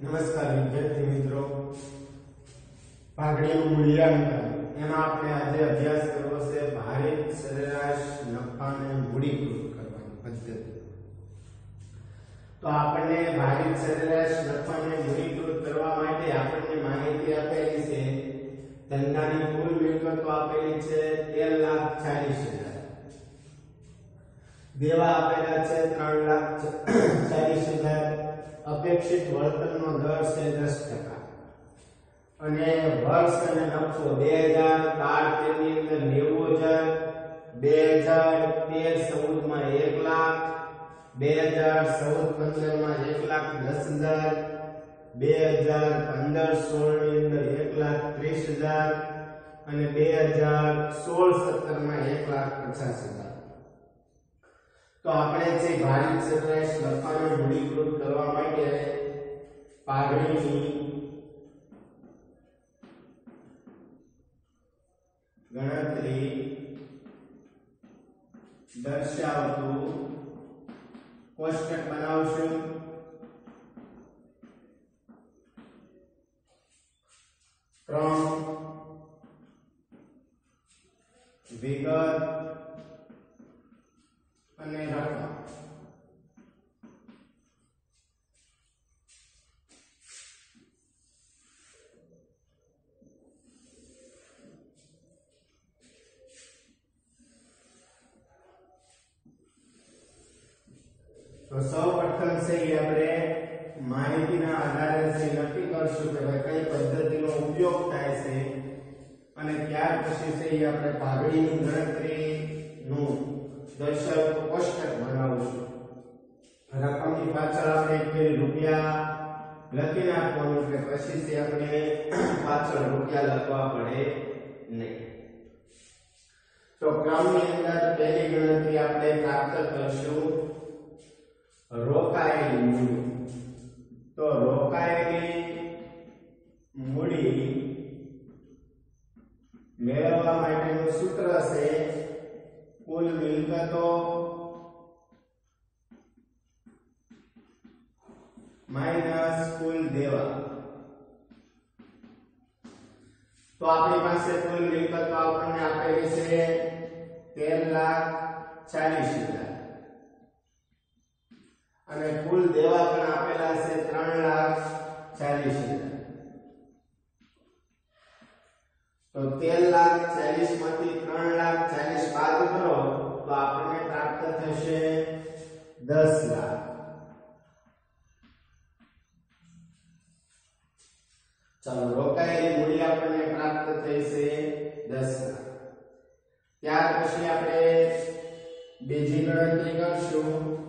નમસ્કાર વિદ્યાર્થી મિત્રો ભાગડીનું મૂલ્યાંકન એમાં આપણે આજે અભ્યાસ કરવો છે ભારિત સરેરાશ નફાને મૂડીકૃત કરવાની પદ્ધતિ તો આપણને ભારિત સરેરાશ નફાને મૂડીકૃત કરવા માટે આપણને માહિતી આપેલી છે ધંધાની કુલ મિલકતો આપેલી છે તેર લાખ ચાલીસ હજાર દેવા આપેલા છે ત્રણ લાખ ચાલીસ હજાર અપેક્ષિત વળતરનો દર છે દસ ટકા. અને વર્ષ અને નફો બે હજાર બાર તેરની અંદર નેવું હજાર, બે હજાર તેર ચૌદમાં એક લાખ, બે હજાર ચૌદ પંદરમાં એક લાખ દસ હજાર, બે હજાર પંદર સોળની અંદર એક લાખ ત્રીસ હજાર, અને બે હજાર સોળ સત્તરમાં એક લાખ પચાસ હજાર. તો આપણે જે ભારિત સરેરાશ નફાને મૂડીકૃત કરવા માટે પાઘડીની ગણતરી દર્શાવતું કોષ્ટક બનાવશું. ક્રમ વિગત અને રકમ તો સૌપ્રથમ છે એ આપણે માહિતીના આધારે છે, નક્કી કરશું કે ભાઈ કઈ પદ્ધતિનો ઉપયોગ થાય છે અને ત્યાર પછી છે એ આપણે ભાગડીની ગણતરીનું દર્શક કોષ્ટક બનાવશું. રકમની પાછળ આપણે એક રૂપિયા લખી નાખવાનું કે પછી છે આપણે પાછળ રૂપિયા લખવા પડે નહીં. તો ક્રમની અંદર પહેલી ગણતરી આપણે પ્રાપ્ત કરશું. રોકાયેલી મૂડી. તો રોકાયેલી મૂડી મેળવવા માટેનું સૂત્ર છે કુલ મિલકતો માઇનસ કુલ દેવા. તો આપણી પાસે કુલ મિલકતો આપણને આપેલી છે તેર લાખ ચાલીસ હજાર. અને કુલ દેવા પણ આપેલા છે ત્રણ લાખ ચાલીસ હજાર. તો તેર લાખ ચાલીસમાંથી ત્રણ લાખ ચાલીસ બાદ કરો, તો આપણને પ્રાપ્ત થશે દસ લાખ. ચાલો, રોકાયેલી મૂડી આપણને પ્રાપ્ત છે દસ લાખ. ત્યાર પછી આપણે બીજી ગણતરી કરશું.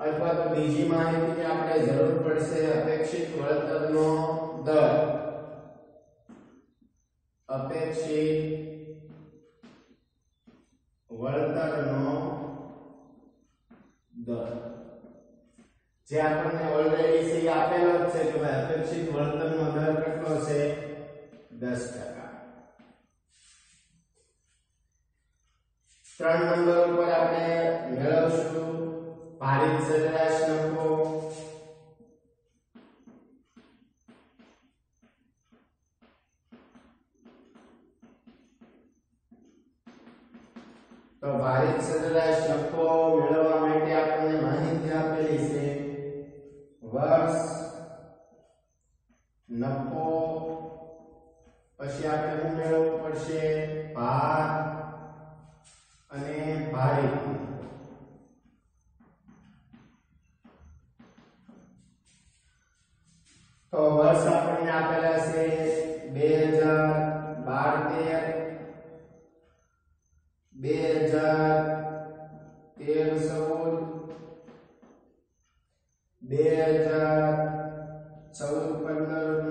અથવા તો બીજી માહિતીની આપણે જરૂર પડશે અપેક્ષિત વળતરનો દર અપેક્ષિત વળતરનો દર જે આપણને ઓલરેડી છે એ આપેલો જ છે કે ભાઈ અપેક્ષિત વળતરનો દર કેટલો છે 10% ત્રણ નંબર ઉપર આપણે મેળવશું ભારિત સરેરાશ લખો તો ભારિત સરેરાશ નફો મેળવવા માટે આપણને માહિતી આપેલી છે. વર્ષ નફો, પછી આપણે શું મેળવવું પડશે? ભાર અને ભારિત 快乐大家。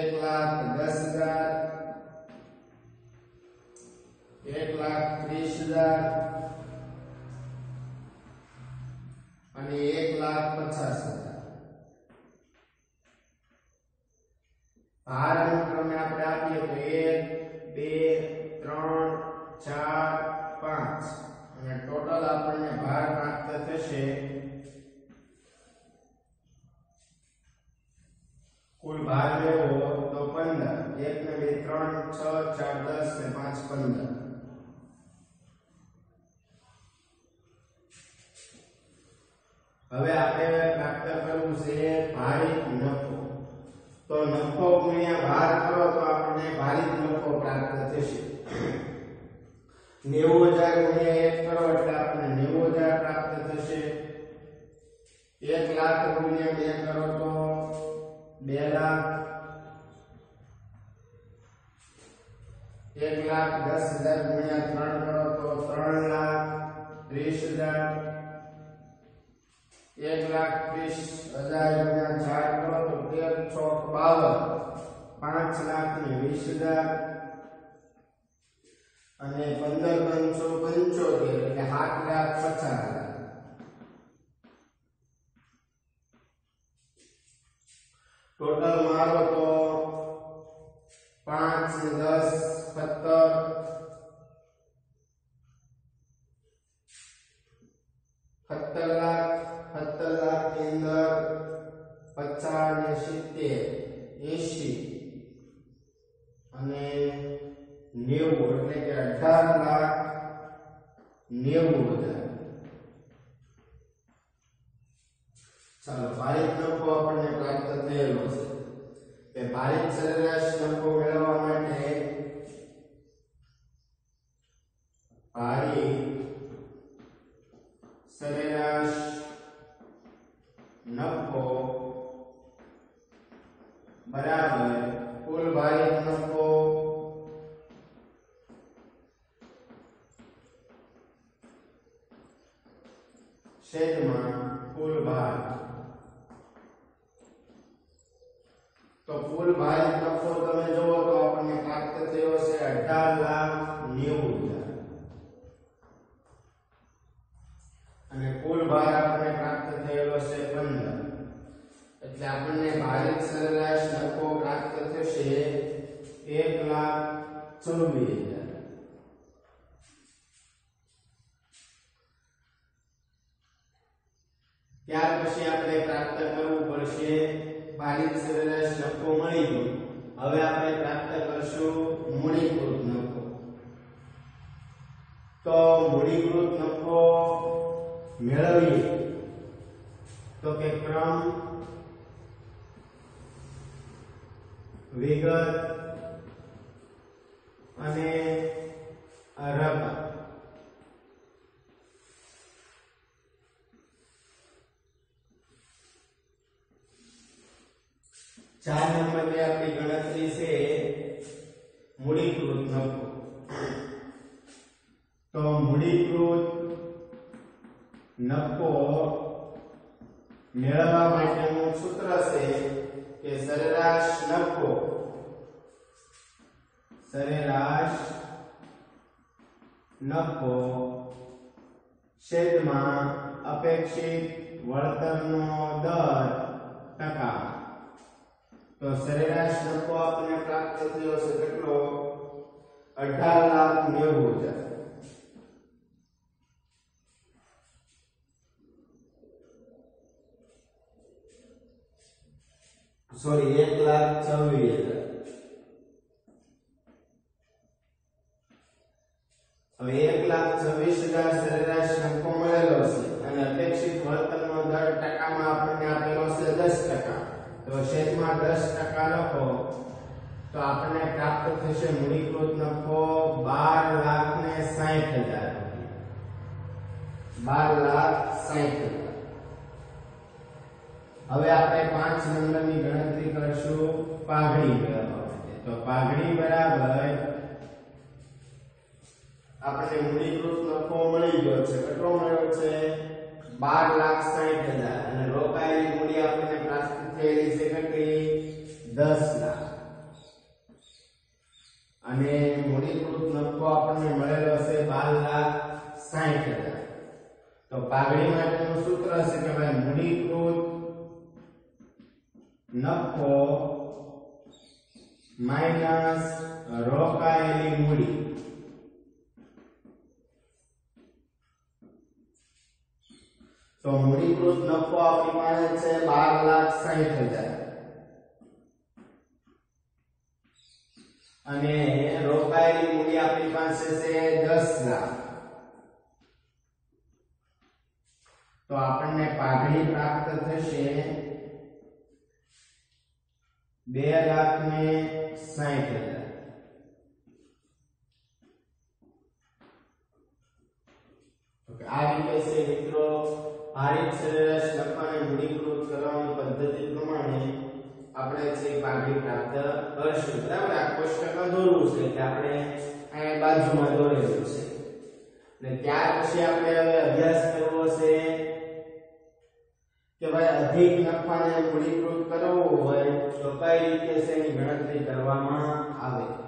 એક લાખ એક લાખ દસ હજાર એક લાખ ત્રીસ હજાર અને એક લાખ પચાસ હજાર ભાર અનુક્રમે આપણે આપીએ તો એક બે ત્રણ ચાર પાંચ અને ટોટલ આપણને ભાર પ્રાપ્ત થશે કુલ ભાર લેવો તો પંદર. એક ને બે, ત્રણ, છ, ચાર, દસ ને પાંચ, પંદર. હવે આપણે પ્રાપ્ત કરવું છે ભારિત નફો. તો નફો ગુણ્યા ભાર કરો તો આપણને ભારિત નફો પ્રાપ્ત થશે. નેવું હજાર ગુણ્યા એક કરો એટલે આપણને નેવું હજાર પ્રાપ્ત થશે. એક લાખ ગુણ્યા બે કરો તો બે લાખ એક લાખ દસ હજાર ગુણ્યા ત્રણ કરો તો ત્રણ લાખ ત્રીસ હજાર. એક લાખ ત્રીસ હજાર ગુણ્યા ચાર કરો તો તેર ચોક બાવન. પાંચ લાખ ને વીસ હજાર. અને પંદર પંચો પંચોતેર એટલે સાત લાખ પચાસ. હજાર પચાસ ને સિત્તેર એસી અને નેવું એટલે કે અઢાર લાખ નેવું હજાર ચાલો ભારિત નફો આપણને પ્રાપ્ત થયેલો છે કે ભારિત સરેરાશ નફો મેળવવા માટે ભારિત સરેરાશ બરાબર કુલ ભારિત નફો છેદમાં કુલ ભાર તો કુલ ભારિત નફો તમે જુઓ તો આપણને પ્રાપ્ત થયો છે અઢાર લાખ નેવું હજાર અને કુલ ભાર આપણને પ્રાપ્ત થયેલો છે પંદર એટલે આપણને ભારત સરેરાશ નફો પ્રાપ્ત થશે એક લાખ ચોવીસ હજાર ત્યાર પછી આપણે પ્રાપ્ત કરવું પડશે ભારત સરેરાશ નફો મળી ગયો હવે આપણે પ્રાપ્ત કરશું મૂડીકૃત નફો તો મૂડીકૃત નફો મેળવીએ. તો કે ક્રમ વિગત અને રકમ ચાર નંબરની આપણી ગણતરી છે મૂડીકૃત નફો તો મૂડીકૃત નફો મેળવવા માટેનું સૂત્ર છે કે સરેરાશ નફો સરેરાશ નફો છેદમાં અપેક્ષિત વળતરનો દર ટકા. તો સરેરાશ નફો આપણને પ્રાપ્ત થયો છે કેટલો? અઢાર લાખ નેવું હજાર. સોરી એક લાખ છવ્વીસ હજાર. હવે એક લાખ છવ્વીસ હજાર સરેરાશ નફો મળેલો છે અને અપેક્ષિત વળતરનો દર ટકામાં આપણને આપેલો છે દસ ટકા. તો છેદમાં દસ ટકા લખો, તો આપણને પ્રાપ્ત થશે મૂડીકૃત નફો બાર લાખ ને સાહીઠ હજાર બાર લાખ સાહીઠ હજાર. હવે આપણે પાંચ નંબરની ગણતરી કરશું પાઘડી તો પાઘડી બરાબર આપણને મૂડીકૃત નફો મળી ગયો છે. કેટલો મળ્યો છે? બાર લાખ સાહીઠ હજાર. અને રોકાયેલી મૂડી આપણને પ્રાપ્ત થયેલી છે કેટલી? દસ લાખ. અને મૂડીકૃત નફો આપણને મળેલો છે બાર લાખ સાહીઠ હજાર. તો પાઘડી માટેનું સૂત્ર છે કે ભાઈ મૂડીકૃત નફો માઇનસ રોકાયેલી મૂડી. તો મૂડીકૃત નફો આપણી પાસે છે બાર લાખ સાહીઠ હજાર અને રોકાયેલી મૂડી આપણી પાસે છે દસ લાખ તો આપણને પાઘડી પ્રાપ્ત થશે બે લાખ ને સાહીઠ હજાર આ રીતે છે મિત્રો ભારિત સરેરાશ નફાને મૂડીકૃત કરવાની પદ્ધતિ પ્રમાણે આપણે છે ભાગી પ્રાપ્ત કરશું. બરાબર? આ કોષ્ટકમાં દોરવું છે કે આપણે અહીંયા બાજુમાં દોરેલું છે. અને ત્યાર પછી આપણે હવે અભ્યાસ કરવો છે કે ભાઈ અધિક નફાને મૂડીકૃત કરવો હોય ચોથાઈ રીતે શેની ગણતરી કરવામાં આવે.